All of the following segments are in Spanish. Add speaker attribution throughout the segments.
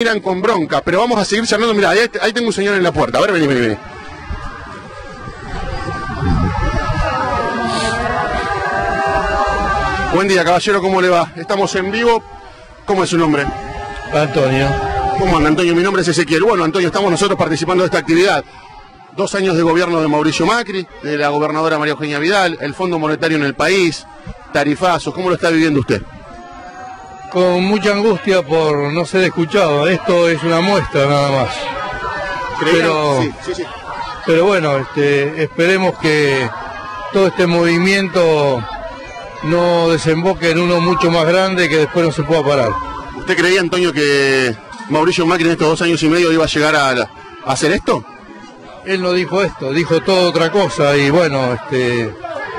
Speaker 1: miran con bronca, pero vamos a seguir charlando. Mira, ahí, ahí tengo un señor en la puerta. A ver, vení, vení, vení. Buen día, caballero, ¿cómo le va? Estamos en vivo. ¿Cómo es su nombre?
Speaker 2: Antonio.
Speaker 1: ¿Cómo anda, Antonio? Mi nombre es Ezequiel. Bueno, Antonio, estamos nosotros participando de esta actividad. Dos años de gobierno de Mauricio Macri, de la gobernadora María Eugenia Vidal, el Fondo Monetario en el país, tarifazos. ¿Cómo lo está viviendo usted?
Speaker 2: Con mucha angustia por no ser escuchado. Esto es una muestra nada más. Pero,
Speaker 1: Sí, sí, sí.
Speaker 2: pero bueno, este, esperemos que todo este movimiento no desemboque en uno mucho más grande que después no se pueda parar.
Speaker 1: ¿Usted creía, Antonio, que Mauricio Macri en estos dos años y medio iba a llegar a, hacer esto?
Speaker 2: Él no dijo esto, dijo todo otra cosa y bueno, este,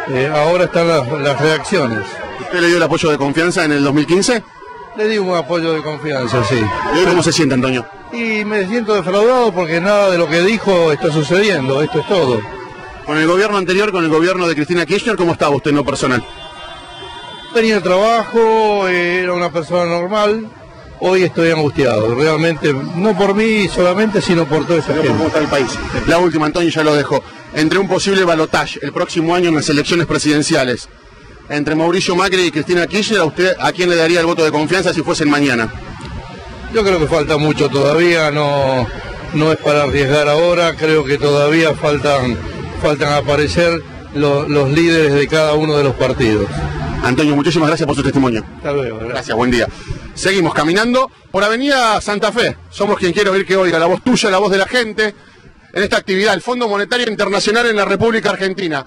Speaker 2: eh, ahora están las, las reacciones.
Speaker 1: ¿Usted le dio el apoyo de confianza en el 2015?
Speaker 2: Le di un apoyo de confianza, sí.
Speaker 1: ¿Y hoy cómo se siente, Antonio?
Speaker 2: Y me siento defraudado porque nada de lo que dijo está sucediendo, esto es todo.
Speaker 1: Con el gobierno anterior, con el gobierno de Cristina Kirchner, ¿cómo estaba usted en lo personal?
Speaker 2: Tenía trabajo, eh, era una persona normal, hoy estoy angustiado, realmente, no por mí solamente, sino por toda esa
Speaker 1: Pero ¿Cómo
Speaker 2: gente.
Speaker 1: está el país? La última, Antonio, ya lo dejó. Entre un posible balotaje el próximo año en las elecciones presidenciales, entre Mauricio Macri y Cristina Kirchner, ¿a usted a quién le daría el voto de confianza si fuesen mañana?
Speaker 2: Yo creo que falta mucho todavía, no, no es para arriesgar ahora, creo que todavía faltan, faltan aparecer lo- los líderes de cada uno de los partidos.
Speaker 1: Antonio, muchísimas gracias por su testimonio.
Speaker 2: Hasta luego. gracias.
Speaker 1: Gracias, buen día. Seguimos caminando por Avenida Santa Fe. Somos quien quiere oír que oiga la voz tuya, la voz de la gente, en esta actividad, el Fondo Monetario Internacional en la República Argentina.